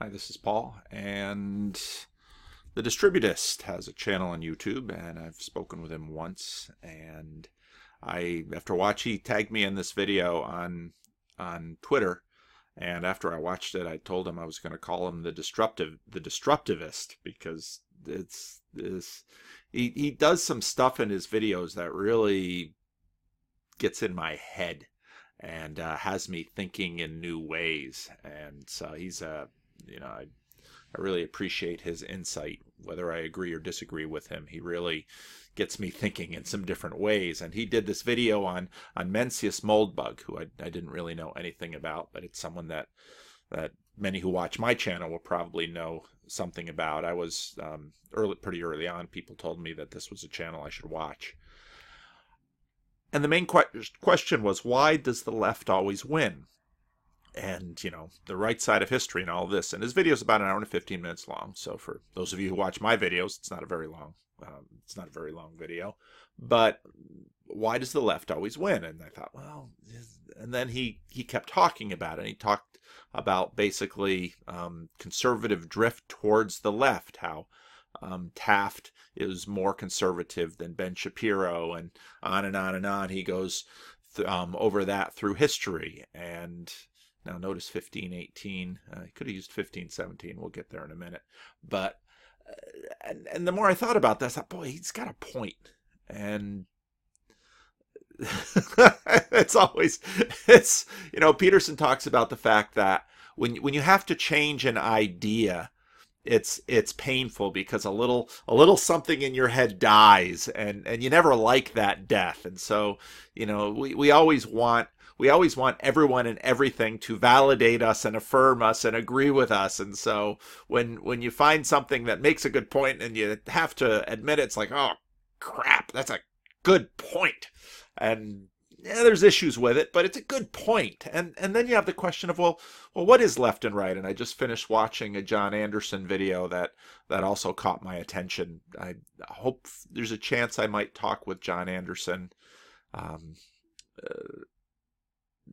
Hi, this is Paul, and the Distributist has a channel on YouTube, and I've spoken with him once. And I, after watch, he tagged me in this video on on Twitter, and after I watched it, I told him I was going to call him the disruptive, the Disruptivist, because it's this. He he does some stuff in his videos that really gets in my head and uh, has me thinking in new ways. And so he's a you know, I, I really appreciate his insight, whether I agree or disagree with him. He really gets me thinking in some different ways. And he did this video on on Mencius Moldbug, who I, I didn't really know anything about, but it's someone that that many who watch my channel will probably know something about. I was um, early, pretty early on. People told me that this was a channel I should watch. And the main que- question was, why does the left always win? And you know the right side of history and all this. And his video is about an hour and 15 minutes long. So for those of you who watch my videos it's not a very long um, it's not a very long video. But why does the left always win? And i thought well and then he he kept talking about it. And he talked about basically um, conservative drift towards the left how um, Taft is more conservative than Ben Shapiro, and on and on and on. He goes th- um, over that through history, and now notice 15, 18. Uh, I could have used 15, 17. We'll get there in a minute. But, uh, and, and the more I thought about this, I thought, boy, he's got a point. And it's always, it's, you know, Peterson talks about the fact that when, when you have to change an idea, it's it's painful because a little a little something in your head dies and and you never like that death and so you know we we always want we always want everyone and everything to validate us and affirm us and agree with us. And so when when you find something that makes a good point and you have to admit it, it's like, oh crap, that's a good point. And yeah, there's issues with it, but it's a good point. And and then you have the question of well, well, what is left and right? And I just finished watching a John Anderson video that that also caught my attention. I hope there's a chance I might talk with John Anderson. Um, uh,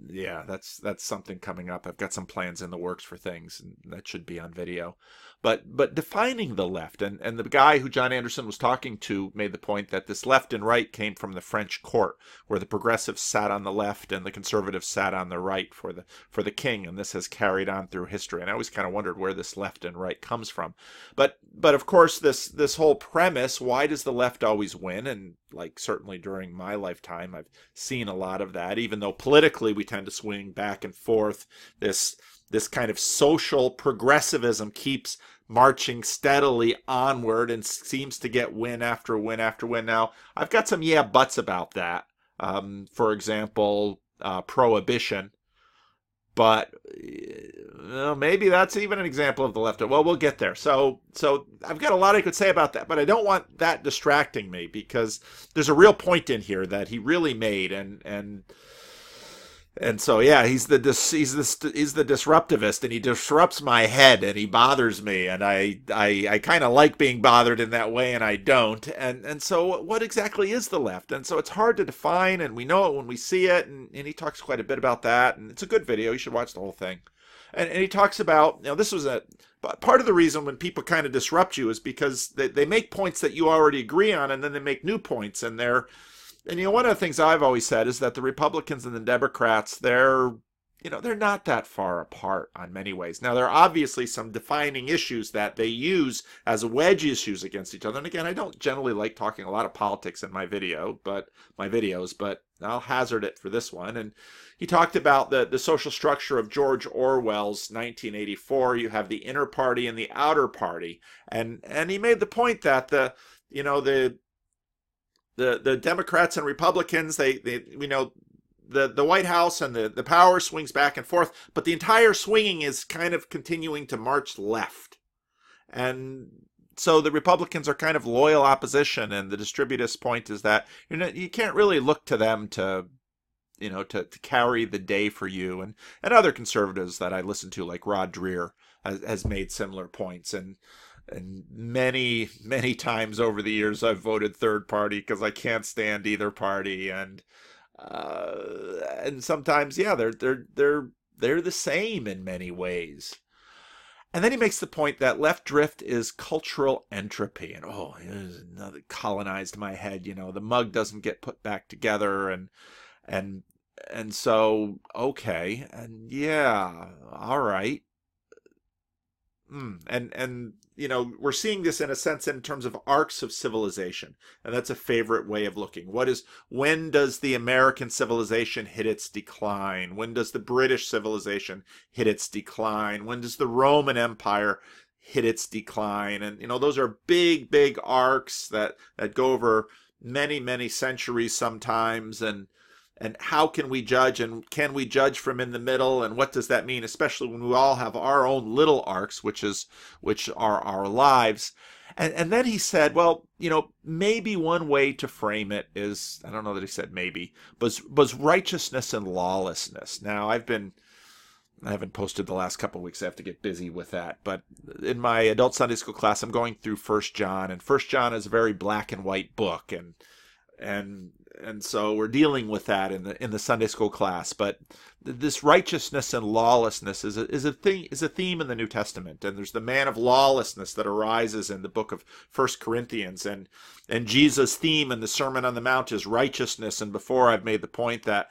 yeah, that's that's something coming up. I've got some plans in the works for things, and that should be on video. But but defining the left, and and the guy who John Anderson was talking to made the point that this left and right came from the French court, where the progressives sat on the left and the conservatives sat on the right for the for the king, and this has carried on through history. And I always kind of wondered where this left and right comes from. But but of course this this whole premise, why does the left always win? And like certainly during my lifetime, I've seen a lot of that. Even though politically we tend to swing back and forth, this this kind of social progressivism keeps marching steadily onward and seems to get win after win after win. Now I've got some yeah buts about that. Um, for example, uh, prohibition but well, maybe that's even an example of the left. Well, we'll get there. So, so I've got a lot I could say about that, but I don't want that distracting me because there's a real point in here that he really made, and and and so yeah, he's the dis, he's the he's the disruptivist, and he disrupts my head, and he bothers me, and I I I kind of like being bothered in that way, and I don't, and and so what exactly is the left? And so it's hard to define, and we know it when we see it, and, and he talks quite a bit about that, and it's a good video. You should watch the whole thing, and and he talks about you know this was a part of the reason when people kind of disrupt you is because they, they make points that you already agree on, and then they make new points, and they're and you know one of the things I've always said is that the Republicans and the Democrats they're you know they're not that far apart on many ways. Now there are obviously some defining issues that they use as wedge issues against each other. And again, I don't generally like talking a lot of politics in my video, but my videos, but I'll hazard it for this one. And he talked about the the social structure of George Orwell's 1984. You have the inner party and the outer party, and and he made the point that the you know the the the Democrats and Republicans, they, they you know the the White House and the the power swings back and forth, but the entire swinging is kind of continuing to march left, and so the Republicans are kind of loyal opposition, and the distributist point is that you know you can't really look to them to you know to, to carry the day for you, and and other conservatives that I listen to like Rod Dreher has, has made similar points, and and many many times over the years I've voted third party because I can't stand either party and uh, and sometimes yeah they're they're they're they're the same in many ways And then he makes the point that left drift is cultural entropy. And oh, another colonized my head. You know, the mug doesn't get put back together, and and and so okay, and yeah, all right. Mm, and and you know we're seeing this in a sense in terms of arcs of civilization, and that's a favorite way of looking. What is when does the American civilization hit its decline? When does the British civilization hit its decline? When does the Roman Empire hit its decline? And you know those are big big arcs that that go over many many centuries sometimes, and and how can we judge and can we judge from in the middle and what does that mean especially when we all have our own little arcs which is which are our lives and and then he said well you know maybe one way to frame it is i don't know that he said maybe was was righteousness and lawlessness now i've been I haven't posted the last couple weeks. I have to get busy with that. But in my adult Sunday school class, I'm going through First John, and First John is a very black and white book, and and and so we're dealing with that in the in the Sunday school class. But this righteousness and lawlessness is a, is a thing is a theme in the New Testament, and there's the man of lawlessness that arises in the book of First Corinthians, and and Jesus' theme in the Sermon on the Mount is righteousness. And before I've made the point that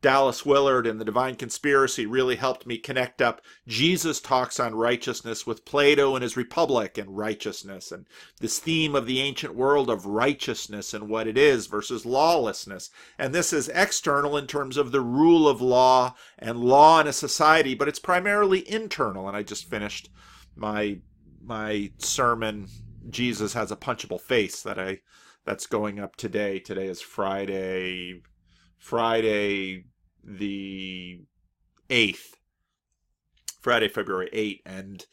Dallas Willard and the Divine Conspiracy really helped me connect up Jesus talks on righteousness with Plato and his Republic and righteousness and this theme of the ancient world of righteousness and what it is versus lawlessness. And this is external in terms of the rule of law and law in a society, but it's primarily internal. And I just finished my my sermon Jesus has a punchable face that I that's going up today. Today is Friday, Friday the 8th. Friday, February 8th. And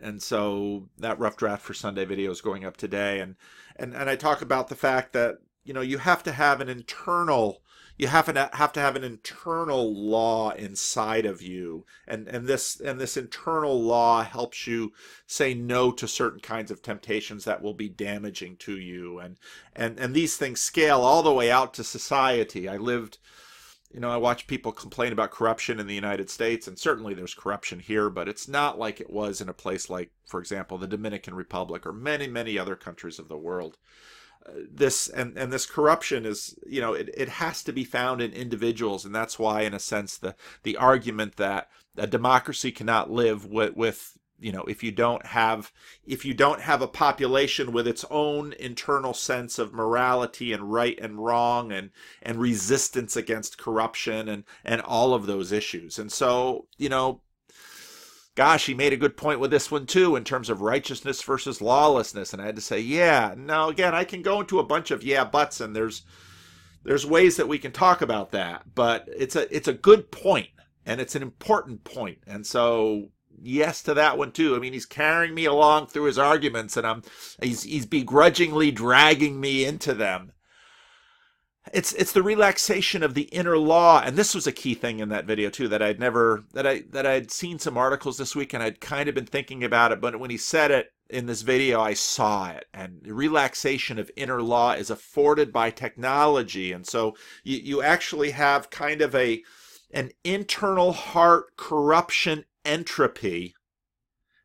and so that rough draft for Sunday video is going up today. And and, and I talk about the fact that, you know, you have to have an internal you have to have to have an internal law inside of you. And and this and this internal law helps you say no to certain kinds of temptations that will be damaging to you. And and and these things scale all the way out to society. I lived you know, I watch people complain about corruption in the United States, and certainly there's corruption here, but it's not like it was in a place like, for example, the Dominican Republic or many, many other countries of the world this and and this corruption is you know it, it has to be found in individuals and that's why in a sense the the argument that a democracy cannot live with with you know if you don't have if you don't have a population with its own internal sense of morality and right and wrong and and resistance against corruption and and all of those issues. And so you know gosh, he made a good point with this one too in terms of righteousness versus lawlessness. And I had to say, yeah. Now again, I can go into a bunch of yeah buts, and there's there's ways that we can talk about that, but it's a it's a good point and it's an important point. And so yes to that one too. I mean, he's carrying me along through his arguments, and I'm he's he's begrudgingly dragging me into them it's it's the relaxation of the inner law and this was a key thing in that video too that i'd never that i that i'd seen some articles this week and i'd kind of been thinking about it but when he said it in this video i saw it and relaxation of inner law is afforded by technology and so you, you actually have kind of a an internal heart corruption entropy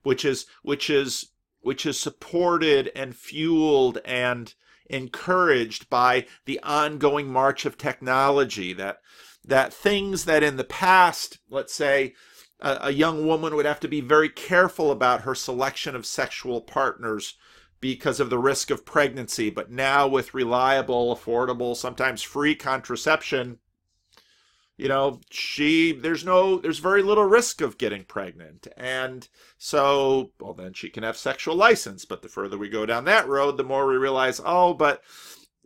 which is which is which is supported and fueled and encouraged by the ongoing march of technology that that things that in the past let's say a, a, young woman would have to be very careful about her selection of sexual partners because of the risk of pregnancy but now with reliable affordable sometimes free contraception you know she there's no there's very little risk of getting pregnant. And so well then she can have sexual license. But the further we go down that road the more we realize oh but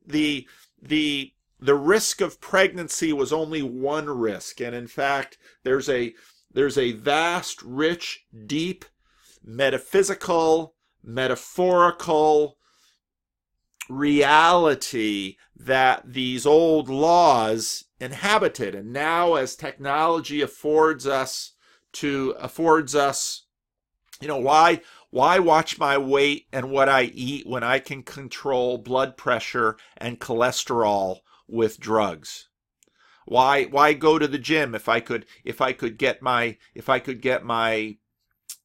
the the the risk of pregnancy was only one risk. And in fact there's a there's a vast rich deep metaphysical metaphorical reality that these old laws inhabited. And now, as technology affords us to affords us, you know, why why watch my weight and what I eat when I can control blood pressure and cholesterol with drugs? Why why go to the gym if I could if I could get my if I could get my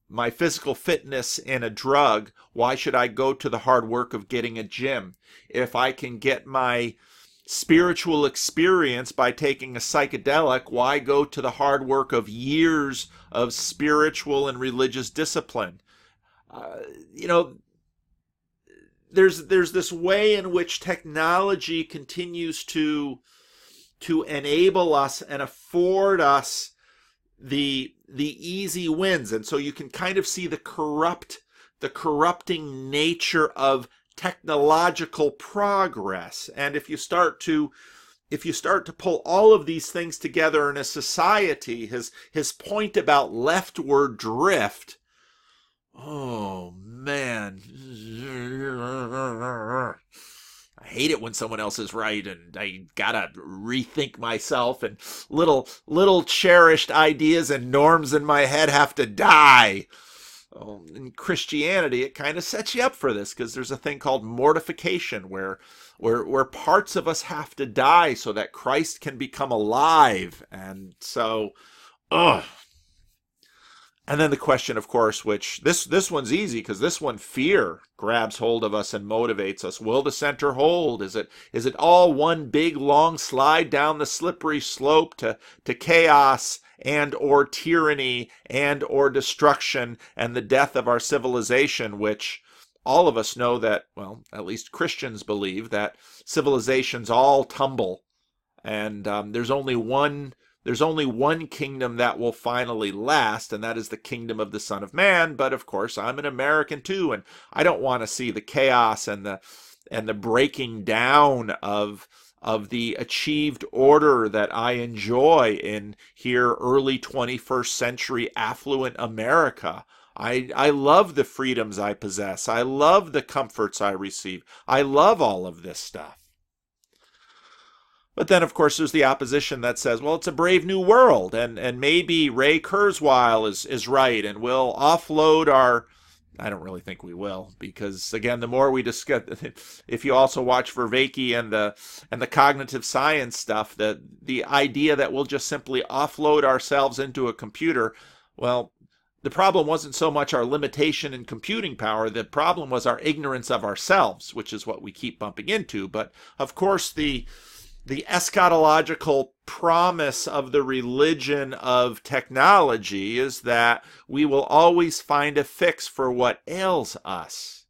my physical fitness in a drug, why should I go to the hard work of getting a gym? If I can get my spiritual experience by taking a psychedelic, why go to the hard work of years of spiritual and religious discipline? Uh, you know, there's there's this way in which technology continues to to enable us and afford us the the easy wins and so you can kind of see the corrupt the corrupting nature of technological progress and if you start to if you start to pull all of these things together in a society his his point about leftward drift oh man I hate it when someone else is right and I gotta rethink myself and little little cherished ideas and norms in my head have to die. Well, in Christianity, it kind of sets you up for this because there's a thing called mortification where where where parts of us have to die so that Christ can become alive. And so, ugh, and then the question, of course, which this this one's easy because this one fear grabs hold of us and motivates us. Will the center hold? Is it is it all one big long slide down the slippery slope to to chaos and or tyranny and or destruction and the death of our civilization, which all of us know that well, at least Christians believe that civilizations all tumble, and um, there's only one there's only one kingdom that will finally last, and that is the kingdom of the Son of Man. But of course, I'm an American too, and I don't want to see the chaos and the and the breaking down of of the achieved order that I enjoy in here early 21st century affluent America. I, I love the freedoms I possess. I love the comforts I receive. I love all of this stuff. But then, of course, there's the opposition that says, well, it's a brave new world, and, and maybe Ray Kurzweil is, is right, and we'll offload our. I don't really think we will, because again, the more we discuss, if you also watch Vervaeke and the and the cognitive science stuff, the the idea that we'll just simply offload ourselves into a computer, well, the problem wasn't so much our limitation in computing power. The problem was our ignorance of ourselves, which is what we keep bumping into. But of course, the the eschatological promise of the religion of technology is that we will always find a fix for what ails us.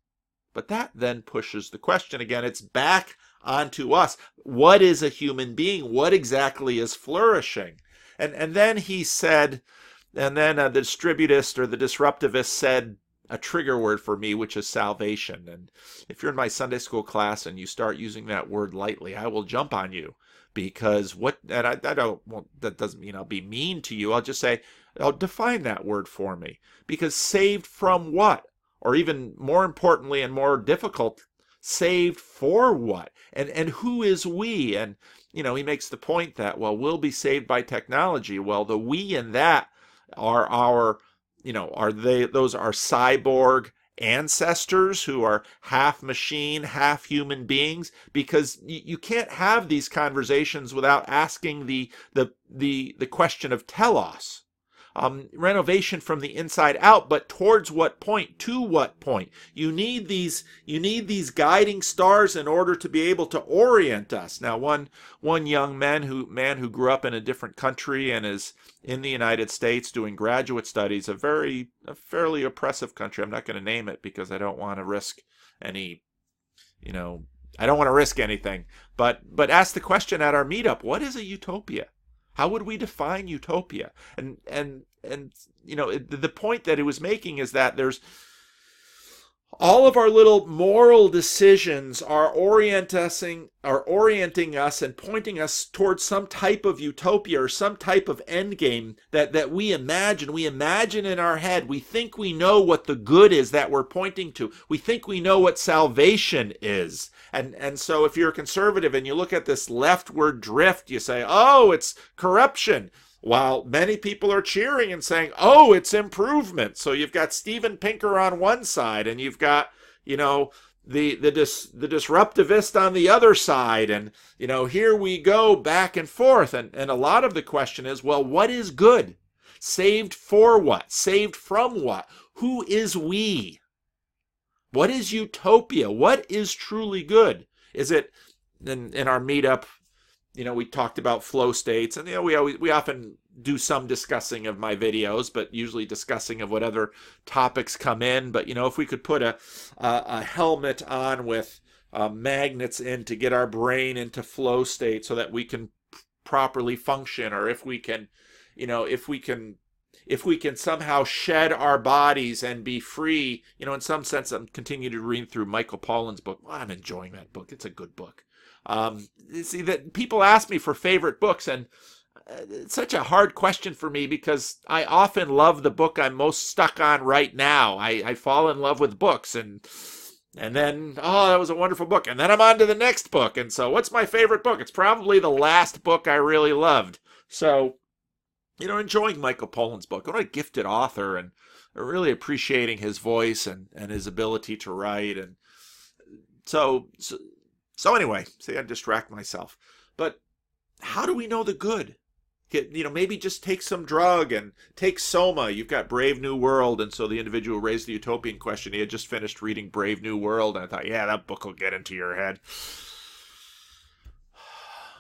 But that then pushes the question again. It's back onto us. What is a human being? What exactly is flourishing? And, and then he said, and then uh, the distributist or the disruptivist said, a trigger word for me, which is salvation. And if you're in my Sunday school class and you start using that word lightly, I will jump on you because what, and I, I don't, well, that doesn't mean I'll be mean to you. I'll just say, I'll define that word for me because saved from what? Or even more importantly and more difficult, saved for what? And, and who is we? And, you know, he makes the point that, well, we'll be saved by technology. Well, the we in that are our you know, are they those are cyborg ancestors who are half machine, half human beings? Because you, can't have these conversations without asking the the the the question of telos um, renovation from the inside out, but towards what point? To what point? You need these. You need these guiding stars in order to be able to orient us. Now, one one young man who man who grew up in a different country and is in the United States doing graduate studies, a very a fairly oppressive country. I'm not going to name it because I don't want to risk any, you know, I don't want to risk anything. But but ask the question at our meetup: What is a utopia? How would we define utopia? And and and you know the point that it was making is that there's all of our little moral decisions are orienting are orienting us and pointing us towards some type of utopia or some type of end game that that we imagine. We imagine in our head. We think we know what the good is that we're pointing to. We think we know what salvation is. And and so if you're a conservative and you look at this leftward drift you say oh it's corruption while many people are cheering and saying, oh, it's improvement. So you've got Steven Pinker on one side, and you've got, you know, the the dis, the disruptivist on the other side and you know here we go back and forth and and a lot of the question is well what is good saved for what saved from what who is we? What is utopia? What is truly good? Is it in, in our meetup? You know, we talked about flow states, and you know, we always we often do some discussing of my videos, but usually discussing of what other topics come in. But you know, if we could put a a, a helmet on with uh, magnets in to get our brain into flow state, so that we can properly function, or if we can, you know, if we can if we can somehow shed our bodies and be free, you know, in some sense, I'm continuing to read through Michael Pollan's book. Well, I'm enjoying that book. It's a good book. Um, see that people ask me for favorite books, and uh, it's such a hard question for me because I often love the book I'm most stuck on right now. I, I fall in love with books and and then oh that was a wonderful book and then I'm on to the next book and so what's my favorite book? It's probably the last book I really loved. So you know, enjoying Michael Pollan's book. What a gifted author, and really appreciating his voice and, and his ability to write. And so, so, so anyway, see, I distract myself. But how do we know the good? Get, you know, maybe just take some drug and take Soma. You've got Brave New World, and so the individual raised the utopian question. He had just finished reading Brave New World, and I thought, yeah, that book will get into your head.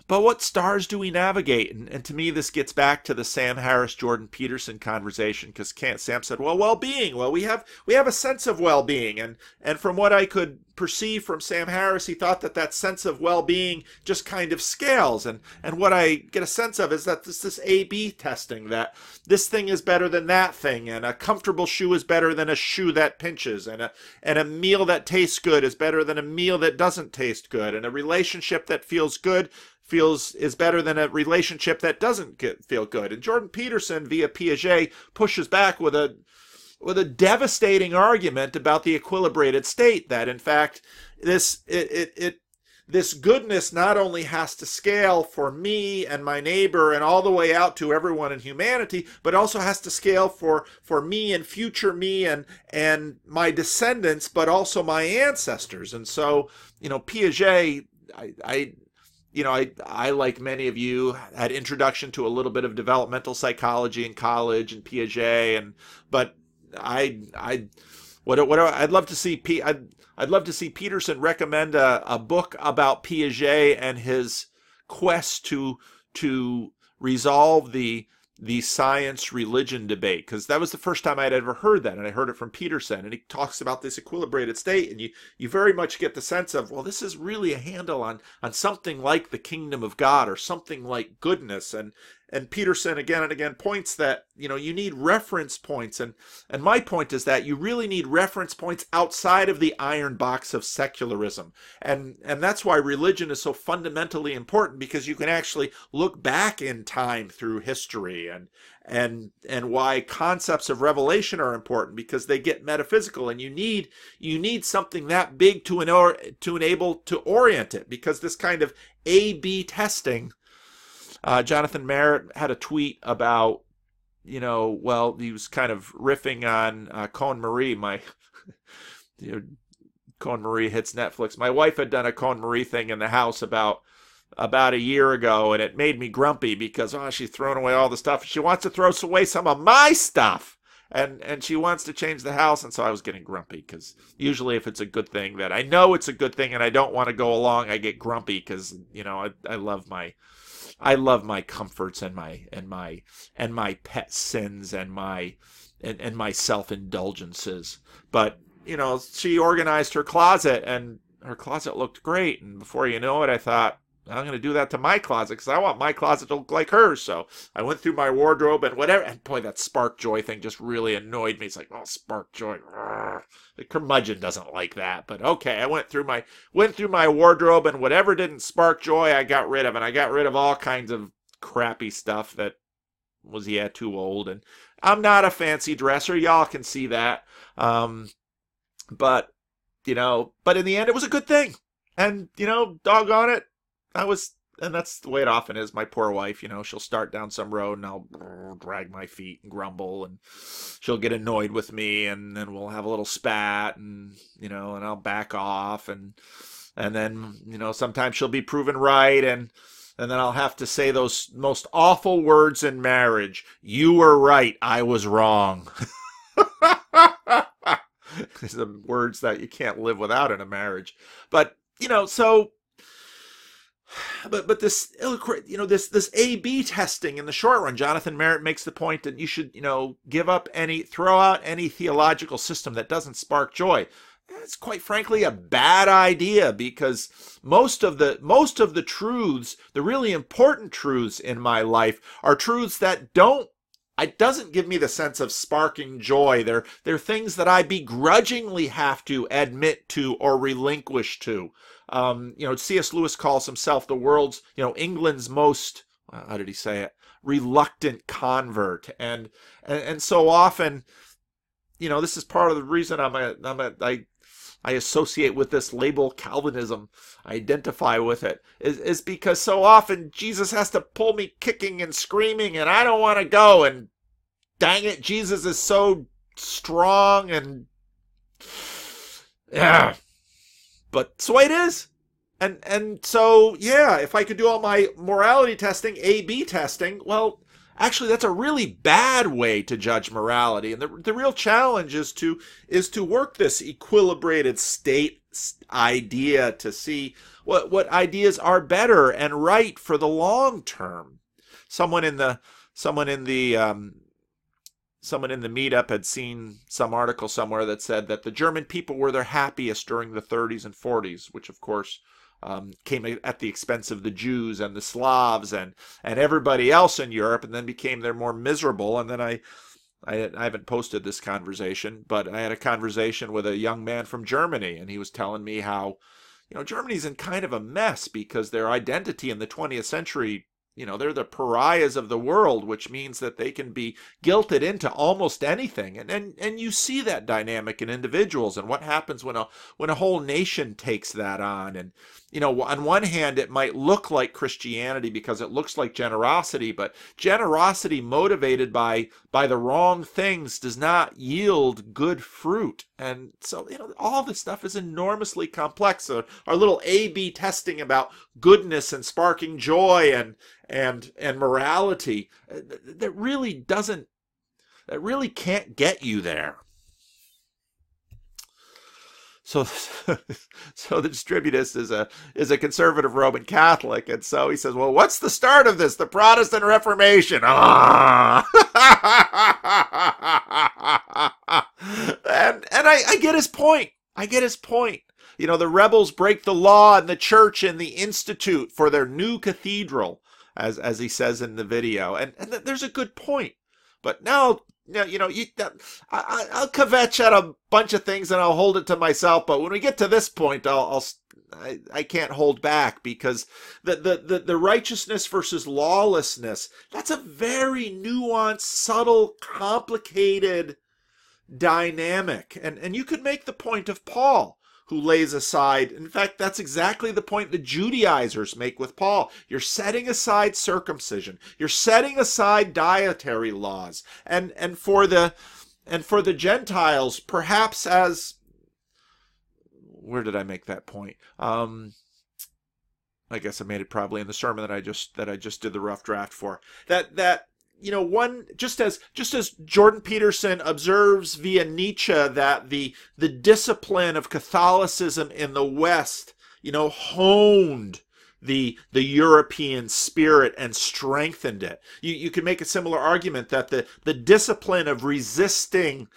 But what stars do we navigate? And, and to me, this gets back to the Sam Harris Jordan Peterson conversation because Sam said, "Well, well-being. Well, we have we have a sense of well-being, and and from what I could perceive from Sam Harris, he thought that that sense of well-being just kind of scales. And and what I get a sense of is that this this A/B testing that this thing is better than that thing, and a comfortable shoe is better than a shoe that pinches, and a and a meal that tastes good is better than a meal that doesn't taste good, and a relationship that feels good feels is better than a relationship that doesn't get, feel good. And Jordan Peterson via Piaget pushes back with a with a devastating argument about the equilibrated state that in fact this it, it, it this goodness not only has to scale for me and my neighbor and all the way out to everyone in humanity, but also has to scale for, for me and future me and, and my descendants, but also my ancestors. And so, you know, Piaget, I, I you know, I, I, like many of you, had introduction to a little bit of developmental psychology in college and Piaget, and but I, I, what, what I'd love to see, P, I'd, I'd love to see Peterson recommend a, a book about Piaget and his quest to to resolve the the science religion debate because that was the first time I'd ever heard that and I heard it from Peterson and he talks about this equilibrated state and you you very much get the sense of well this is really a handle on on something like the kingdom of God or something like goodness and and Peterson again and again points that you know you need reference points. And and my point is that you really need reference points outside of the iron box of secularism. And and that's why religion is so fundamentally important because you can actually look back in time through history and and and why concepts of revelation are important because they get metaphysical. And you need you need something that big to an to enable to orient it because this kind of A B testing uh, Jonathan Merritt had a tweet about, you know, well, he was kind of riffing on uh, Marie, my, you know, KonMari hits Netflix. My wife had done a KonMari thing in the house about about a year ago, and it made me grumpy because oh, she's throwing away all the stuff. She wants to throw away some of my stuff, and and she wants to change the house. And so I was getting grumpy because usually if it's a good thing that I know it's a good thing and I don't want to go along, I get grumpy because you know I I love my I love my comforts and my and my and my pet sins and my and, and my self indulgences. But you know, she organized her closet and her closet looked great. And before you know it, I thought, I'm going to do that to my closet because I want my closet to look like hers. So I went through my wardrobe and whatever. And boy, that Spark Joy thing just really annoyed me. It's like, oh, Spark Joy. The curmudgeon doesn't like that. But okay, I went through my went through my wardrobe and whatever didn't spark joy, I got rid of. And I got rid of all kinds of crappy stuff that was yeah too old. And I'm not a fancy dresser. Y'all can see that. Um, but you know, but in the end, it was a good thing. And you know, doggone it, I was, and that's the way it often is. My poor wife, you know, she'll start down some road and I'll drag my feet and grumble, and she'll get annoyed with me, and then we'll have a little spat, and you know, and I'll back off, and and then you know, sometimes she'll be proven right, and and then I'll have to say those most awful words in marriage. You were right, I was wrong. the words that you can't live without in a marriage. But you know, so but but this you know this this A B testing in the short run, Jonathan Merritt makes the point that you should you know give up any throw out any theological system that doesn't spark joy. It's quite frankly a bad idea because most of the most of the truths, the really important truths in my life, are truths that don't it doesn't give me the sense of sparking joy. They're, they're things that I begrudgingly have to admit to or relinquish to. Um, you know, C.S. Lewis calls himself the world's, you know, England's most, how did he say it? Reluctant convert. And, and, and so often, you know, this is part of the reason I'm a, I'm a, I, I associate with this label Calvinism, I identify with it, is, is because so often Jesus has to pull me kicking and screaming, and I don't want to go. And dang it, Jesus is so strong and. Yeah. But so it is. And and so yeah, if I could do all my morality testing, A B testing, well, actually that's a really bad way to judge morality and the, the real challenge is to is to work this equilibrated state idea to see what what ideas are better and right for the long term someone in the someone in the um, someone in the meetup had seen some article somewhere that said that the German people were their happiest during the 30s and 40s, which of course um, came at the expense of the Jews and the Slavs and and everybody else in Europe, and then became their more miserable. And then I, I, I haven't posted this conversation, but I had a conversation with a young man from Germany, and he was telling me how, you know, Germany's in kind of a mess because their identity in the 20th century you know they're the pariahs of the world which means that they can be guilted into almost anything. And and, and you see that dynamic in individuals and what happens when a when a whole nation takes that on. And you know on one hand it might look like christianity because it looks like generosity but generosity motivated by by the wrong things does not yield good fruit. And so you know all this stuff is enormously complex. So our little a b testing about goodness and sparking joy and and and morality uh, that really doesn't that really can't get you there so so the distributist is a is a conservative roman catholic and so he says well what's the start of this? The protestant reformation. Ah! And and I, I get his point. I get his point. You know the rebels break the law and the church and the institute for their new cathedral as as he says in the video, and and there's a good point. But now, you know, you, I, I'll kvetch at a bunch of things and I'll hold it to myself. But when we get to this point, I'll, I'll I, I can't hold back because the, the, the, the righteousness versus lawlessness, that's a very nuanced, subtle, complicated dynamic. And, and you could make the point of Paul who lays aside. In fact, that's exactly the point the Judaizers make with Paul. You're setting aside circumcision. You're setting aside dietary laws. And and for the and for the Gentiles, perhaps as where did I make that point? Um, I guess I made it probably in the sermon that I just that I just did the rough draft for. That that you know one just as just as Jordan Peterson observes via Nietzsche that the the discipline of Catholicism in the West you know honed the the European spirit and strengthened it. You you can make a similar argument that the the discipline of resisting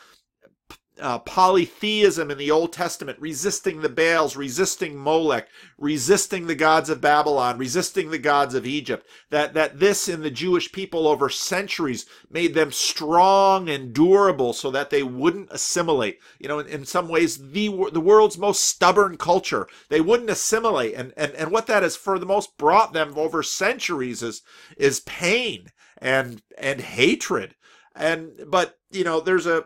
uh, polytheism in the Old Testament, resisting the Baals, resisting Molech, resisting the gods of Babylon, resisting the gods of Egypt. That, that this in the Jewish people over centuries made them strong and durable so that they wouldn't assimilate. You know, in, in some ways, the, the world's most stubborn culture. They wouldn't assimilate. And, and, and what that has for the most brought them over centuries is, is pain and, and hatred. And, but, you know, there's a,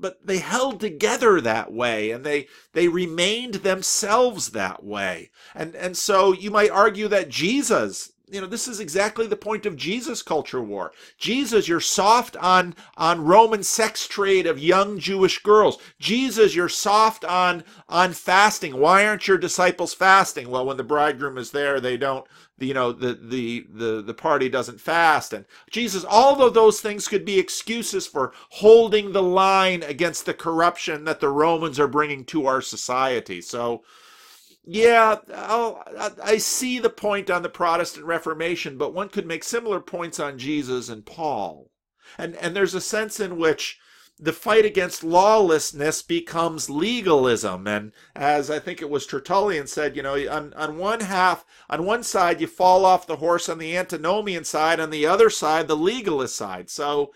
but they held together that way and they they remained themselves that way and and so you might argue that jesus you know this is exactly the point of Jesus culture war. Jesus, you're soft on on Roman sex trade of young Jewish girls. Jesus, you're soft on on fasting. Why aren't your disciples fasting? Well, when the bridegroom is there, they don't you know the the the the party doesn't fast and Jesus all of those things could be excuses for holding the line against the corruption that the Romans are bringing to our society. So yeah, I'll, I see the point on the Protestant Reformation, but one could make similar points on Jesus and Paul. And, and there's a sense in which the fight against lawlessness becomes legalism. And as I think it was Tertullian said, you know, on, on one half, on one side, you fall off the horse on the antinomian side, on the other side, the legalist side. So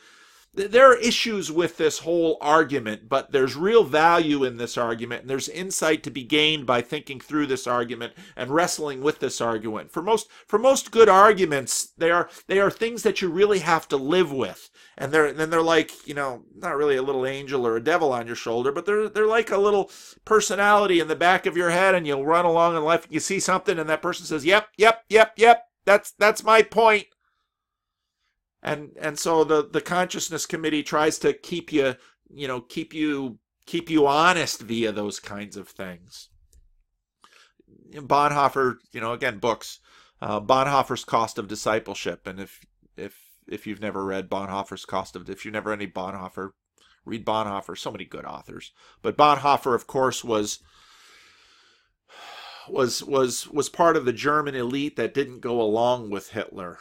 there are issues with this whole argument, but there's real value in this argument, and there's insight to be gained by thinking through this argument and wrestling with this argument. For most for most good arguments, they are they are things that you really have to live with, and they're then they're like you know not really a little angel or a devil on your shoulder, but they're they're like a little personality in the back of your head, and you'll run along in life, and you see something, and that person says, "Yep, yep, yep, yep." That's that's my point and and so the the consciousness committee tries to keep you you know keep you keep you honest via those kinds of things bonhoeffer you know again books uh, bonhoeffer's cost of discipleship and if if if you've never read bonhoeffer's cost of if you've never read any bonhoeffer read bonhoeffer so many good authors. But bonhoeffer of course was was was was part of the german elite that didn't go along with hitler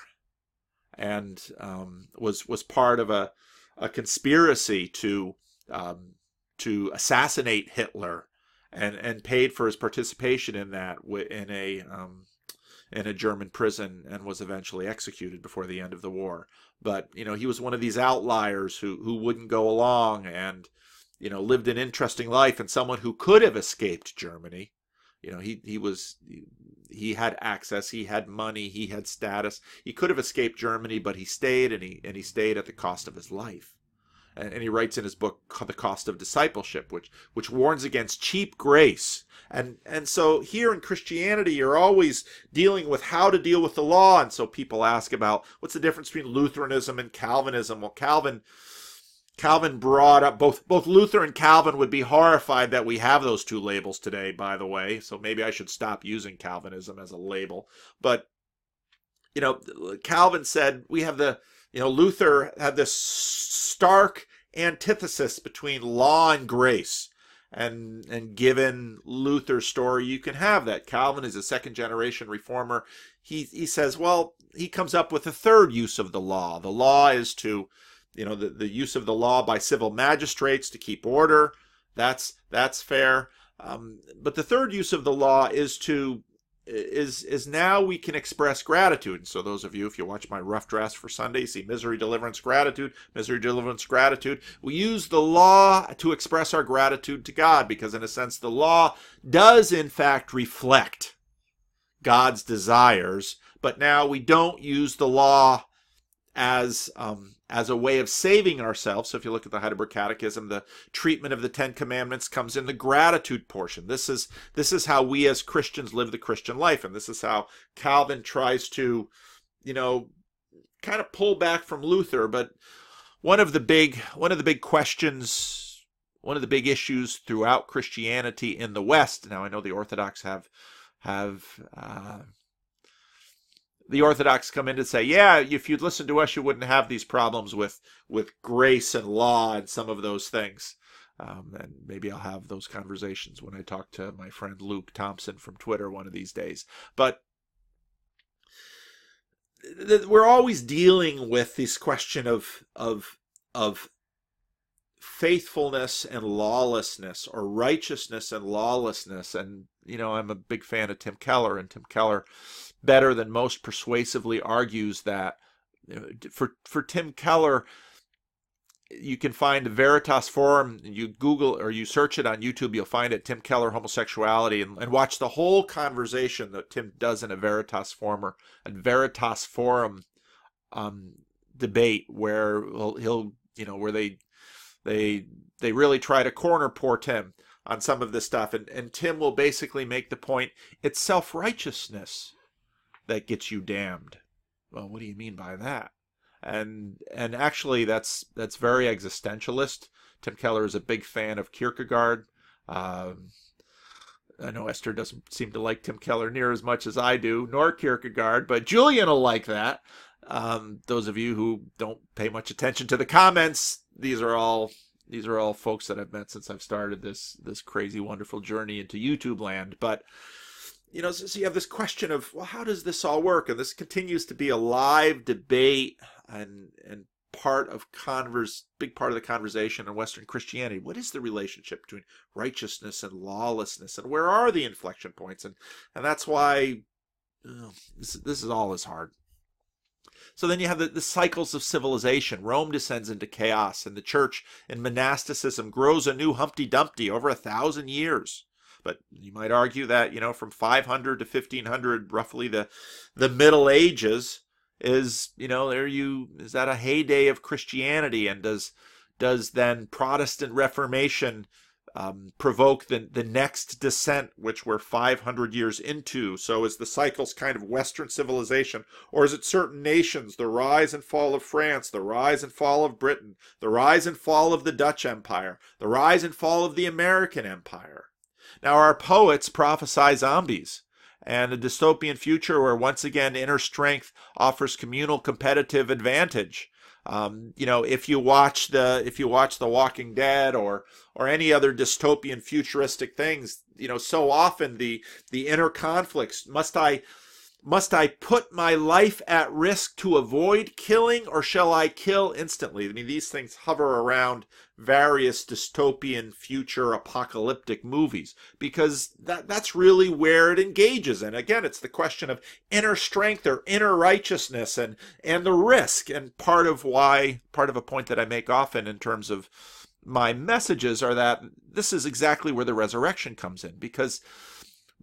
and um, was was part of a a conspiracy to um, to assassinate Hitler, and and paid for his participation in that in a um, in a German prison and was eventually executed before the end of the war. But you know he was one of these outliers who who wouldn't go along and you know lived an interesting life and someone who could have escaped Germany. You know he he was he had access, he had money, he had status. He could have escaped Germany, but he stayed, and he and he stayed at the cost of his life. And, he writes in his book "The Cost of Discipleship," which which warns against cheap grace. And and so here in Christianity, you're always dealing with how to deal with the law. And so people ask about what's the difference between Lutheranism and Calvinism. Well, Calvin Calvin brought up both both Luther and Calvin would be horrified that we have those two labels today, by the way. So maybe I should stop using Calvinism as a label. But you know, Calvin said we have the you know Luther had this stark antithesis between law and grace. And and given Luther's story, you can have that. Calvin is a second generation reformer. He he says, well, he comes up with a third use of the law. The law is to you know the, the use of the law by civil magistrates to keep order that's that's fair um, but the third use of the law is to is is now we can express gratitude. So those of you if you watch my rough drafts for sunday see misery deliverance gratitude misery deliverance gratitude. We use the law to express our gratitude to god because in a sense the law does in fact reflect god's desires but now we don't use the law as um, as a way of saving ourselves. So if you look at the Heidelberg Catechism, the treatment of the Ten Commandments comes in the gratitude portion. This is this is how we as Christians live the Christian life, and this is how Calvin tries to, you know, kind of pull back from Luther. But one of the big one of the big questions, one of the big issues throughout Christianity in the West. Now I know the Orthodox have have uh, the Orthodox come in to say, yeah, if you'd listen to us, you wouldn't have these problems with with grace and law and some of those things. Um, and maybe I'll have those conversations when I talk to my friend Luke Thompson from Twitter one of these days. But we're always dealing with this question of of of faithfulness and lawlessness or righteousness and lawlessness and you know i'm a big fan of tim keller and tim keller better than most persuasively argues that for for Tim Keller you can find Veritas Forum you google or you search it on YouTube you'll find it Tim Keller homosexuality and, and watch the whole conversation that Tim does in a Veritas Forum a Veritas Forum um, debate where he'll, he'll you know where they they they really try to corner poor Tim on some of this stuff. And and Tim will basically make the point it's self-righteousness that gets you damned. well, what do you mean by that? And and actually, that's that's very existentialist. Tim Keller is a big fan of Kierkegaard. Um, I know Esther doesn't seem to like Tim Keller near as much as I do, nor Kierkegaard, but Julian will like that. Um, those of you who don't pay much attention to the comments, these are all these are all folks that I've met since I've started this this crazy, wonderful journey into YouTube land. But you know, so, so you have this question of, well, how does this all work? And this continues to be a live debate and and part of converse big part of the conversation in western christianity. What is the relationship between righteousness and lawlessness? And where are the inflection points? And and that's why this, this is all is hard. So then you have the, the cycles of civilization. Rome descends into chaos and the church in monasticism grows a new humpty dumpty over a thousand years but you might argue that you know from 500 to 1500 roughly the the middle ages is you know there you is that a heyday of Christianity? And does does then Protestant Reformation um, provoke the the next descent which we're 500 years into? So is the cycles kind of Western civilization or is it certain nations the rise and fall of France the rise and fall of Britain the rise and fall of the Dutch Empire the rise and fall of the American Empire now our poets prophesy zombies and a dystopian future where once again inner strength offers communal competitive advantage. Um, you know, if you watch the if you watch The Walking Dead or or any other dystopian futuristic things, you know, so often the the inner conflicts must I must I put my life at risk to avoid killing, or shall I kill instantly? I mean, these things hover around various dystopian future apocalyptic movies because that, that's really where it engages. And again, it's the question of inner strength or inner righteousness and, and the risk. And part of why, part of a point that I make often in terms of my messages are that this is exactly where the resurrection comes in because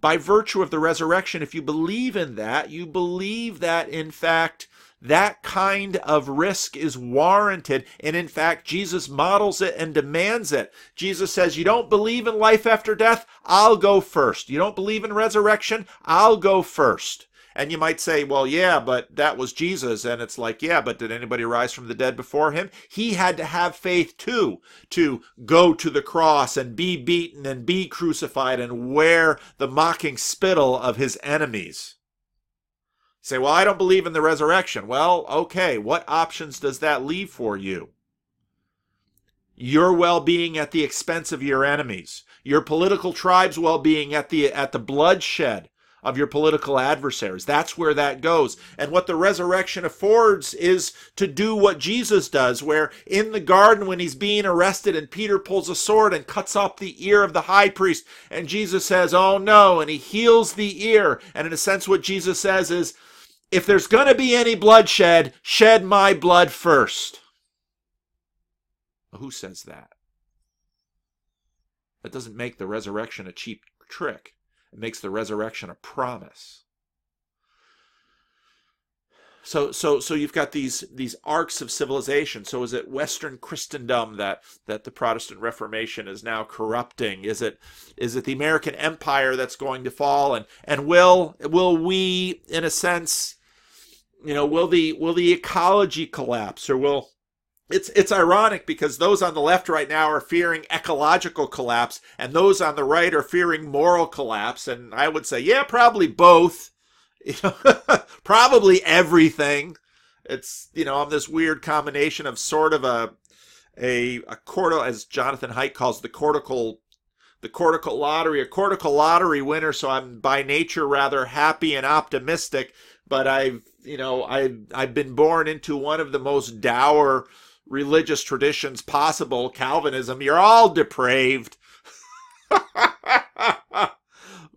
by virtue of the resurrection, if you believe in that, you believe that, in fact, that kind of risk is warranted. And in fact, Jesus models it and demands it. Jesus says, You don't believe in life after death? I'll go first. You don't believe in resurrection? I'll go first. And you might say, well, yeah, but that was Jesus. And it's like, yeah, but did anybody rise from the dead before him? He had to have faith too, to go to the cross and be beaten and be crucified and wear the mocking spittle of his enemies. You say, well, I don't believe in the resurrection. Well, okay, what options does that leave for you? Your well-being at the expense of your enemies, your political tribe's well-being at the at the bloodshed of your political adversaries. That's where that goes. And what the resurrection affords is to do what Jesus does, where in the garden when he's being arrested and Peter pulls a sword and cuts off the ear of the high priest, and Jesus says, Oh no, and he heals the ear. And in a sense, what Jesus says is, if there's going to be any bloodshed, shed my blood first. Who says that? That doesn't make the resurrection a cheap trick. It makes the resurrection a promise. So, so, so you've got these these arcs of civilization. So, is it Western Christendom that that the Protestant Reformation is now corrupting? Is it is it the American Empire that's going to fall? And and will will we, in a sense, you know, will the will the ecology collapse, or will it's it's ironic because those on the left right now are fearing ecological collapse and those on the right are fearing moral collapse and I would say yeah probably both. You know probably everything. It's you know I'm this weird combination of sort of a a a cortical as Jonathan Haidt calls the cortical the cortical lottery a cortical lottery winner so I'm by nature rather happy and optimistic but I've you know I I've been born into one of the most dour religious traditions possible, Calvinism, you're all depraved.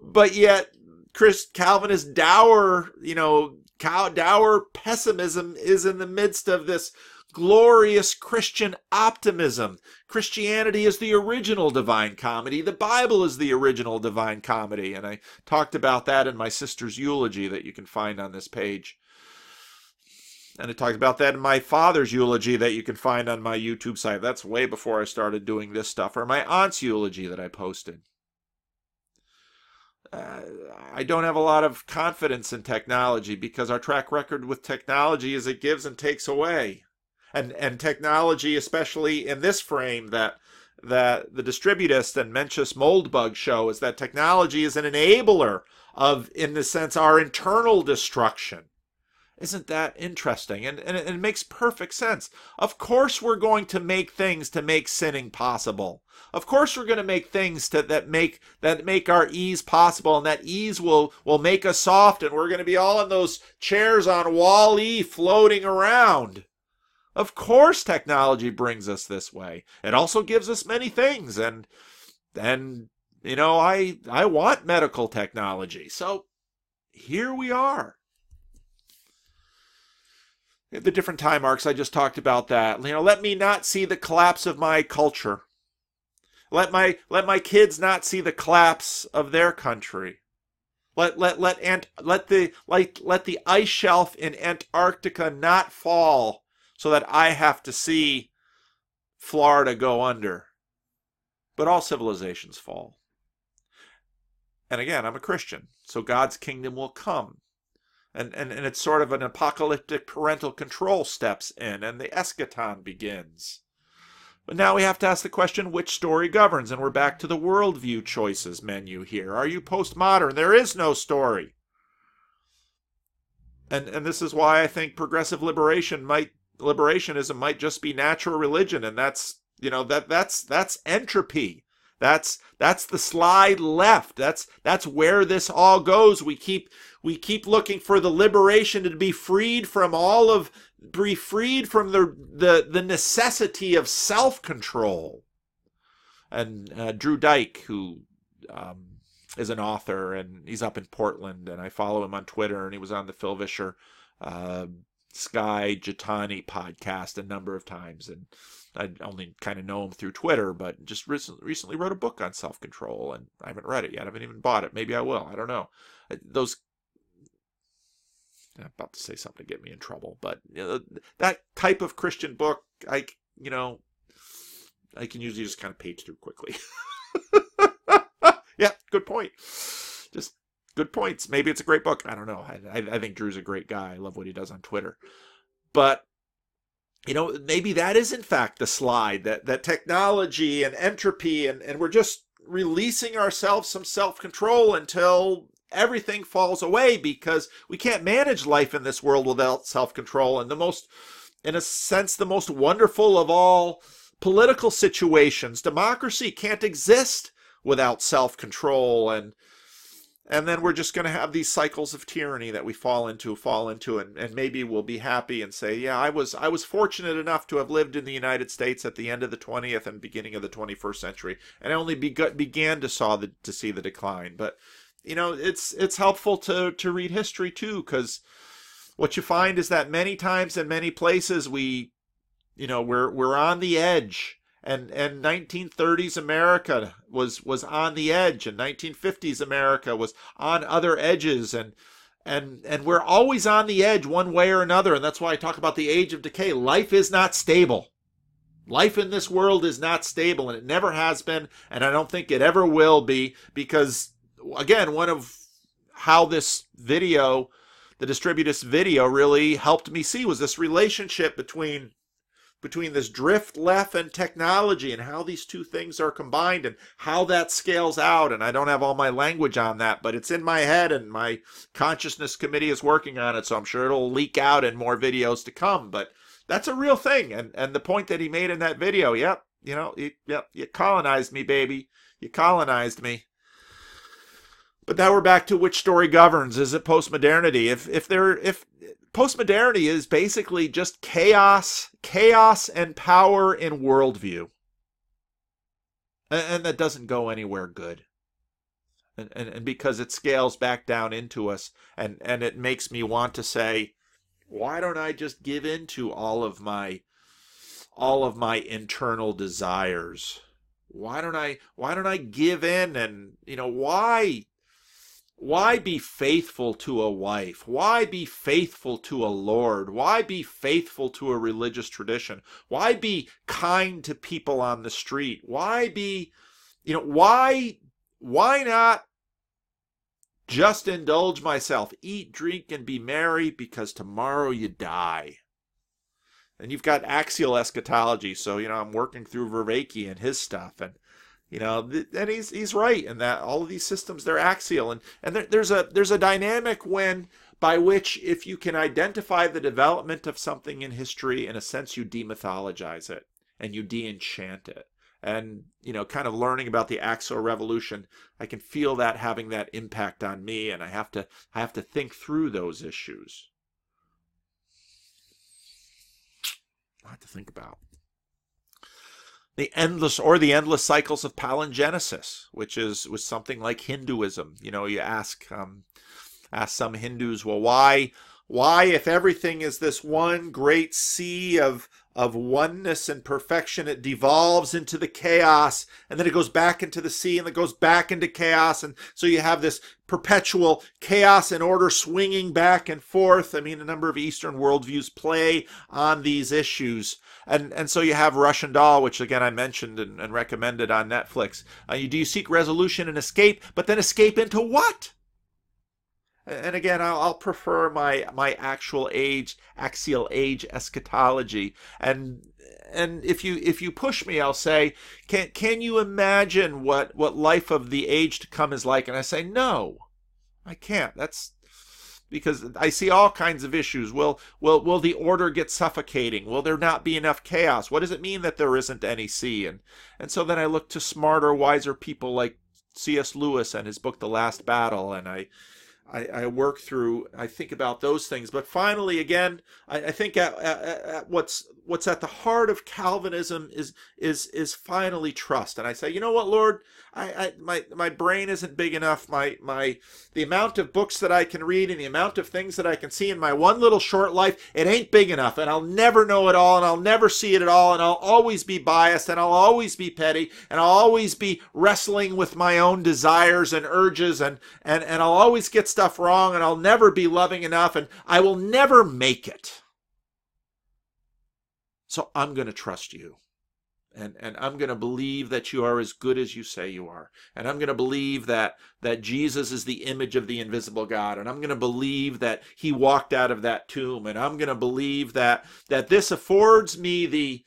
but yet, Chris Calvinist dour, you know, cow, dour pessimism is in the midst of this glorious Christian optimism. Christianity is the original divine comedy. The Bible is the original divine comedy. And I talked about that in my sister's eulogy that you can find on this page. And it talks about that in my father's eulogy that you can find on my YouTube site. That's way before I started doing this stuff, or my aunt's eulogy that I posted. uh, I don't have a lot of confidence in technology because our track record with technology is it gives and takes away. And and technology, especially in this frame that that the distributist and Mencius Moldbug show, is that technology is an enabler of, in the sense, our internal destruction. Isn't that interesting? And, and, it makes perfect sense. Of course, we're going to make things to make sinning possible. Of course, we're going to make things to, that make that make our ease possible, and that ease will will make us soft, and we're going to be all in those chairs on Wall E floating around. Of course, technology brings us this way. It also gives us many things, and and you know, I I want medical technology, so here we are the different time arcs I just talked about that. You know, let me not see the collapse of my culture. Let my let my kids not see the collapse of their country. Let let let Ant, let the like let the ice shelf in Antarctica not fall so that I have to see Florida go under. But all civilizations fall. And again, I'm a Christian, so God's kingdom will come. And, and, and it's sort of an apocalyptic parental control steps in, and the eschaton begins. But now we have to ask the question which story governs, and we're back to the worldview choices menu here. Are you postmodern? There is no story. And and this is why I think progressive liberation might liberationism might just be natural religion, and that's you know that that's that's entropy. That's that's the slide left. That's that's where this all goes. We keep we keep looking for the liberation to be freed from all of be freed from the, the, the necessity of self control. And uh, Drew Dyck, who um, is an author, and he's up in Portland, and I follow him on Twitter, and he was on the Phil Vischer uh, Skye Jethani podcast a number of times, and I only kind of know him through Twitter, but just recently, recently wrote a book on self control, and I haven't read it yet. I haven't even bought it. Maybe I will. I don't know. Those I'm about to say something to get me in trouble, but you know, that type of Christian book, I you know, I can usually just kind of page through quickly. yeah, good point. Just good points. Maybe it's a great book. I don't know. I, I, I think Drew's a great guy. I love what he does on Twitter. But you know, maybe that is in fact the slide that that technology and entropy and and we're just releasing ourselves some self-control until everything falls away because we can't manage life in this world without self control. And the most, in a sense, the most wonderful of all political situations, democracy can't exist without self control. And and then we're just going to have these cycles of tyranny that we fall into fall into and, and maybe we'll be happy and say yeah i was i was fortunate enough to have lived in the united states at the end of the 20th and beginning of the 21st century and i only began to saw the to see the decline but you know, it's it's helpful to to read history too, because what you find is that many times in many places we, you know, we're we're on the edge. And and 1930s America was was on the edge, and 1950s America was on other edges, and and and we're always on the edge one way or another, and that's why I talk about the age of decay. Life is not stable. Life in this world is not stable, and it never has been, and I don't think it ever will be, because again, one of how this video, the distributist video, really helped me see was this relationship between between this drift left and technology and how these two things are combined and how that scales out. And i don't have all my language on that but it's in my head and my consciousness committee is working on it. So i'm sure it'll leak out in more videos to come but that's a real thing. And and the point that he made in that video yep you know yep you colonized me baby. You colonized me. But now we're back to which story governs. Is it postmodernity? If if there if postmodernity is basically just chaos, chaos and power in worldview. And, and that doesn't go anywhere good. And, and and because it scales back down into us and and it makes me want to say, why don't I just give in to all of my all of my internal desires? Why don't I why don't I give in and you know why why be faithful to a wife? Why be faithful to a lord? Why be faithful to a religious tradition? Why be kind to people on the street? Why be, you know, why, why not Just indulge myself. Eat, drink, and be merry, because tomorrow you die. And you've got axial eschatology. So, you know, I'm working through Vervaeke and his stuff. And, you know, and he's he's right in that all of these systems, they're axial. And, and there, there's a there's a dynamic when by which if you can identify the development of something in history, in a sense you demythologize it and you de-enchant it and you know kind of learning about the axial revolution i can feel that having that impact on me and i have to i have to think through those issues i have to think about the endless or the endless cycles of palingenesis which is was something like hinduism. You know you ask um ask some hindus well why why, if everything is this one great sea of, of oneness and perfection, it devolves into the chaos and then it goes back into the sea and it goes back into chaos. And so you have this perpetual chaos and order swinging back and forth. I mean, a number of Eastern worldviews play on these issues. And, and so you have Russian Doll, which again I mentioned and, and recommended on Netflix. Uh, you, do you seek resolution and escape, but then escape into what? And again I'll, prefer my my actual age axial age eschatology and and if you if you push me I'll say can can you imagine what what life of the age to come is like and I say no I can't that's because I see all kinds of issues. Will will will the order get suffocating? Will there not be enough chaos? What does it mean that there isn't any sea? And and so then I look to smarter, wiser people like C.S. Lewis and his book The Last Battle, and I I, I, work through. I think about those things. But finally, again, I, I think at, at, at what's what's at the heart of Calvinism is is is finally trust. And I say, you know what, Lord, I, I my my brain isn't big enough. My my the amount of books that I can read and the amount of things that I can see in my one little short life, it ain't big enough. And I'll never know it all, and I'll never see it at all, and I'll always be biased, and I'll always be petty, and I'll always be wrestling with my own desires and urges, and and and I'll always get stuff wrong, and I'll never be loving enough, and I will never make it. So I'm going to trust you. And, and I'm going to believe that you are as good as you say you are. And I'm going to believe that, that Jesus is the image of the invisible God. And I'm going to believe that he walked out of that tomb. And I'm going to believe that, that this affords me the,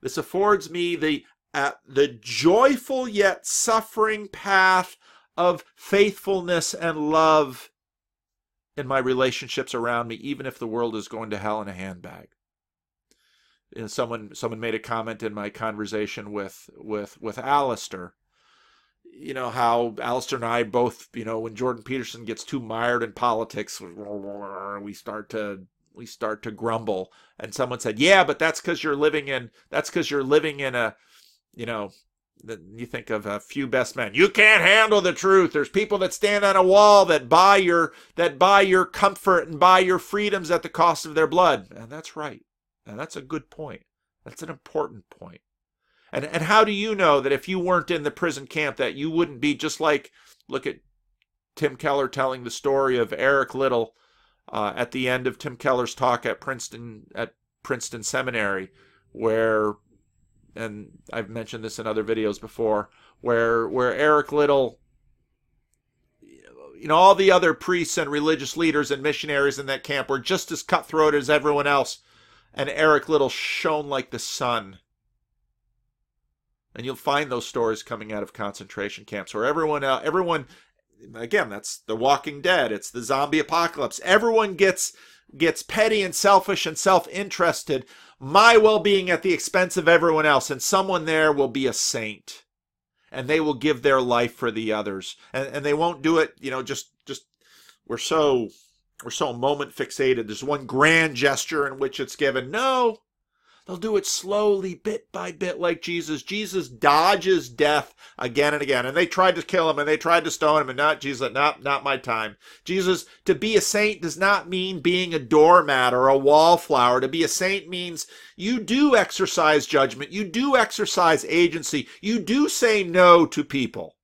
this affords me the, uh, the joyful yet suffering path of faithfulness and love in my relationships around me, even if the world is going to hell in a handbag know, someone someone made a comment in my conversation with with with Alastair. You know how Alastair and I both, you know, when Jordan Peterson gets too mired in politics, we start to we start to grumble. And someone said, "Yeah, but that's because you're living in that's because you're living in a, you know, you think of a few best men. You can't handle the truth. There's people that stand on a wall that buy your that buy your comfort and buy your freedoms at the cost of their blood." And that's right. And that's a good point. That's an important point. And and how do you know that if you weren't in the prison camp that you wouldn't be just like look at Tim Keller telling the story of Eric Liddell uh, at the end of Tim Keller's talk at Princeton at Princeton Seminary, where and I've mentioned this in other videos before, where where Eric Liddell you know all the other priests and religious leaders and missionaries in that camp were just as cutthroat as everyone else and Eric Liddell shone like the sun. And you'll find those stories coming out of concentration camps where everyone, uh, everyone, again, that's the Walking Dead. It's the zombie apocalypse. Everyone gets gets petty and selfish and self-interested. My well-being at the expense of everyone else, and someone there will be a saint, and they will give their life for the others, and and they won't do it, you know, just just we're so we're so moment fixated. There's one grand gesture in which it's given. No, they'll do it slowly, bit by bit, like Jesus. Jesus dodges death again and again. And they tried to kill him and they tried to stone him, and not Jesus, not, not my time. Jesus, to be a saint does not mean being a doormat or a wallflower. To be a saint means you do exercise judgment, you do exercise agency, you do say no to people.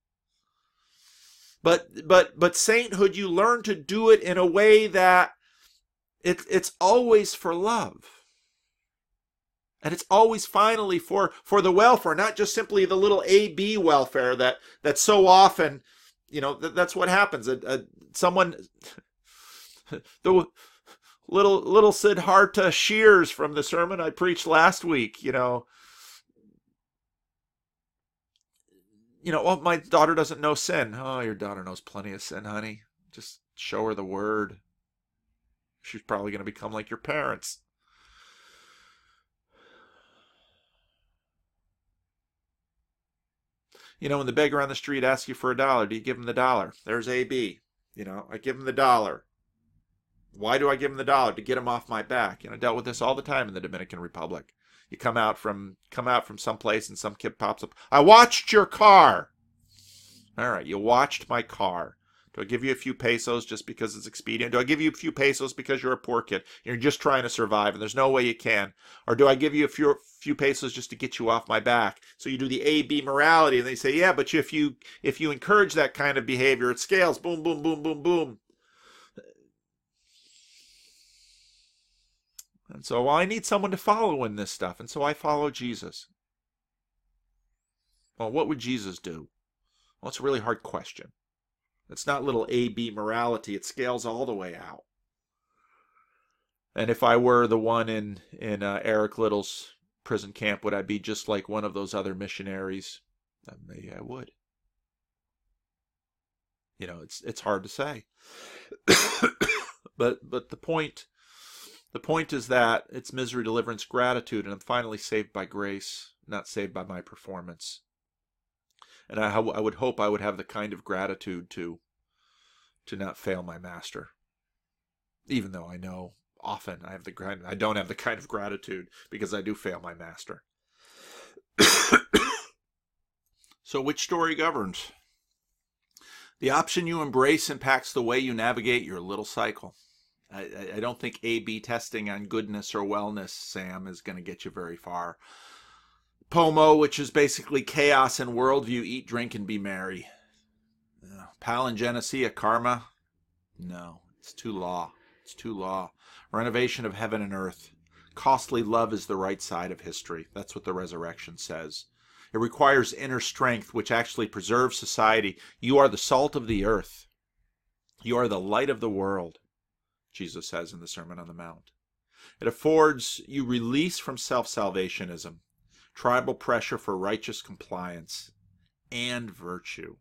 But but but sainthood, you learn to do it in a way that it, it's always for love. And it's always finally for for the welfare, not just simply the little AB welfare that that so often you know th- that's what happens. A, a, someone the little little Siddhartha Shears from the sermon I preached last week. You know, you know, well, my daughter doesn't know sin. Oh, your daughter knows plenty of sin, honey. Just show her the word. She's probably going to become like your parents. You know, when the beggar on the street asks you for a dollar, do you give him the dollar? There's AB. You know, I give him the dollar. Why do I give him the dollar? To get him off my back. You know, I dealt with this all the time in the Dominican Republic. You come out from come out from someplace and some kid pops up. I watched your car. All right, you watched my car. Do I give you a few pesos just because it's expedient? Do I give you a few pesos because you're a poor kid? You're just trying to survive and there's no way you can. Or do I give you a few few pesos just to get you off my back? So you do the A B morality and they say, "Yeah, but if you if you encourage that kind of behavior, it scales. Boom, boom, boom, boom, boom." And so well, I need someone to follow in this stuff, and so I follow Jesus. Well, what would Jesus do? Well, it's a really hard question. It's not little A B morality, it scales all the way out. And if I were the one in, in uh, Eric Liddell's prison camp, would I be just like one of those other missionaries? Uh, maybe I would. You know, it's it's hard to say. but but the point the point is that it's misery, deliverance, gratitude, and I'm finally saved by grace, not saved by my performance and I, I would hope I would have the kind of gratitude to to not fail my master. Even though I know often I have the kind I don't have the kind of gratitude because I do fail my master. so which story governs? The option you embrace impacts the way you navigate your little cycle. I, I don't think A B testing on goodness or wellness, Sam, is going to get you very far. Pomo, which is basically chaos and worldview, eat, drink, and be merry. Uh, palingenesia, karma. No, it's too law. It's too law. Renovation of heaven and earth. Costly love is the right side of history. That's what the resurrection says. It requires inner strength, which actually preserves society. You are the salt of the earth. You are the light of the world, Jesus says in the Sermon on the Mount. It affords you release from self salvationism tribal pressure for righteous compliance, and virtue.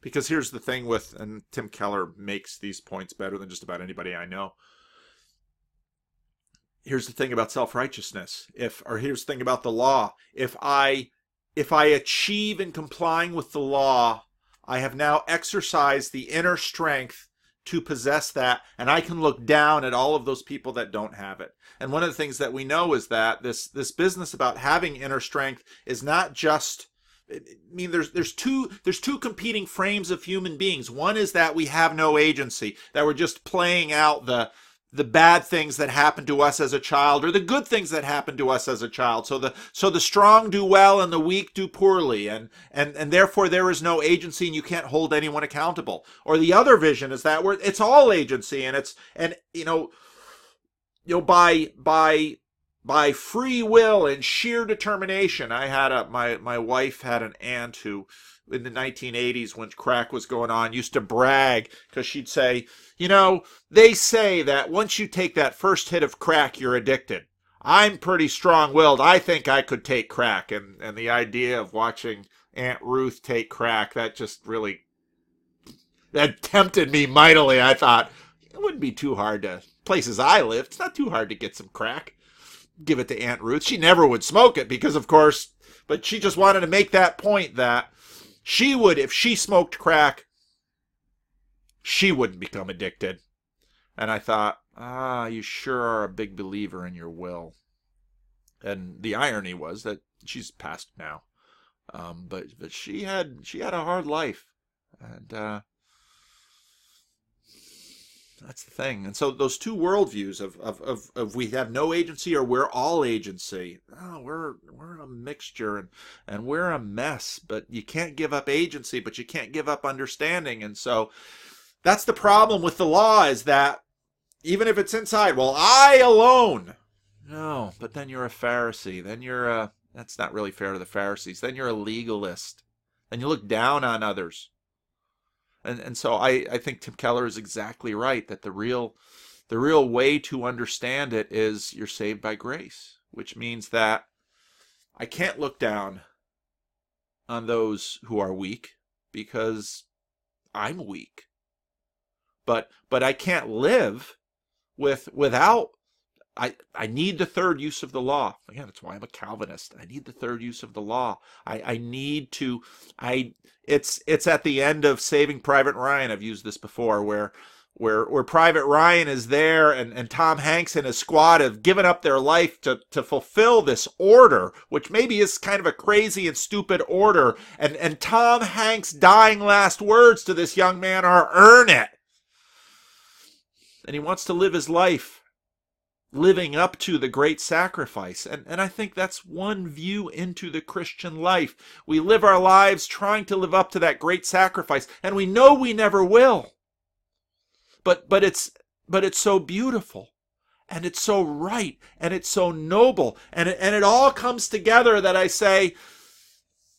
Because here's the thing with, and Tim Keller makes these points better than just about anybody I know. Here's the thing about self-righteousness. If, or here's the thing about the law. If I, if I achieve in complying with the law, I have now exercised the inner strength to possess that and i can look down at all of those people that don't have it and one of the things that we know is that this this business about having inner strength is not just I mean, there's there's two there's two competing frames of human beings. One is that we have no agency, that we're just playing out the the bad things that happen to us as a child or the good things that happen to us as a child. So the so the strong do well and the weak do poorly. And and and therefore there is no agency and you can't hold anyone accountable. Or the other vision is that where it's all agency and it's and you know you know by by by free will and sheer determination i had a my my wife had an aunt who in the 1980s when crack was going on used to brag because she'd say, you know, they say that once you take that first hit of crack, you're addicted. I'm pretty strong willed. I think I could take crack. And, and the idea of watching Aunt Ruth take crack, that just really that tempted me mightily. I thought it wouldn't be too hard to places I live. It's not too hard to get some crack. Give it to Aunt Ruth. She never would smoke it because, of course, but she just wanted to make that point that she would, if she smoked crack, she wouldn't become addicted. And I thought, ah, you sure are a big believer in your will. And the irony was that she's passed now, um, but but she had she had a hard life, and uh, that's the thing. And so those two worldviews of, of, of, of, we have no agency or we're all agency. Oh, we're we're a mixture and, and we're a mess, but you can't give up agency, but you can't give up understanding. And so that's the problem with the law is that even if it's inside, well, I alone. No, but then you're a Pharisee. Then you're a that's not really fair to the Pharisees. Then you're a legalist. Then you look down on others. And and so I I think Tim Keller is exactly right that the real the real way to understand it is you're saved by grace, which means that I can't look down on those who are weak because I'm weak. But but I can't live with without I, I need the third use of the law. Again, that's why I'm a Calvinist. I need the third use of the law. I, I need to I it's it's at the end of Saving Private Ryan. I've used this before where where where Private Ryan is there and, and Tom Hanks and his squad have given up their life to, to fulfill this order, which maybe is kind of a crazy and stupid order. And and Tom Hanks' dying last words to this young man are earn it. And he wants to live his life living up to the great sacrifice. And, and I think that's one view into the Christian life. We live our lives trying to live up to that great sacrifice, and we know we never will but but it's but it's so beautiful and it's so right and it's so noble and it, and it all comes together that I say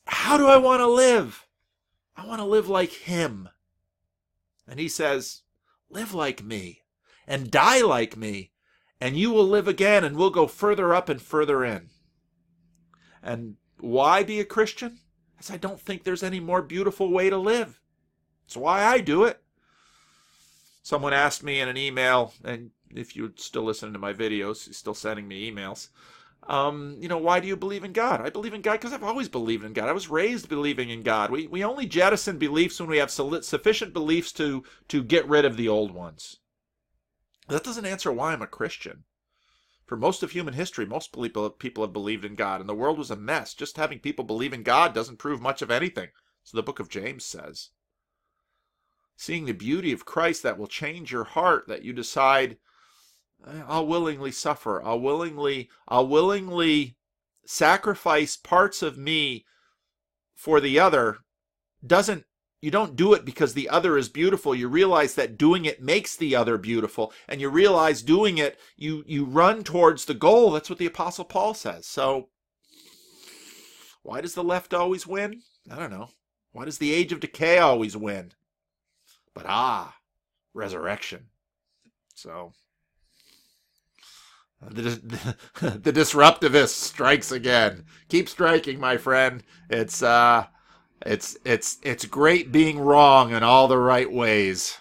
how do I want to live I want to live like him and he says live like me and die like me and you will live again and we'll go further up and further in and why be a Christian as I don't think there's any more beautiful way to live it's why I do it someone asked me in an email, and if you're still listening to my videos, you're still sending me emails, um, you know, why do you believe in God? I believe in God because I've always believed in God. I was raised believing in God. We, we only jettison beliefs when we have sufficient beliefs to, to get rid of the old ones. That doesn't answer why I'm a Christian. For most of human history, most people, have believed in God, and the world was a mess. Just having people believe in God doesn't prove much of anything. So the book of James says seeing the beauty of Christ that will change your heart, that you decide, eh, I'll willingly suffer. I'll willingly, I'll willingly sacrifice parts of me for the other doesn't you don't do it because the other is beautiful you realize that doing it makes the other beautiful and you realize doing it you you run towards the goal that's what the apostle paul says so why does the left always win i don't know why does the age of decay always win but ah, resurrection. So the, the, the disruptivist strikes again. Keep striking, my friend. It's uh it's it's it's great being wrong in all the right ways.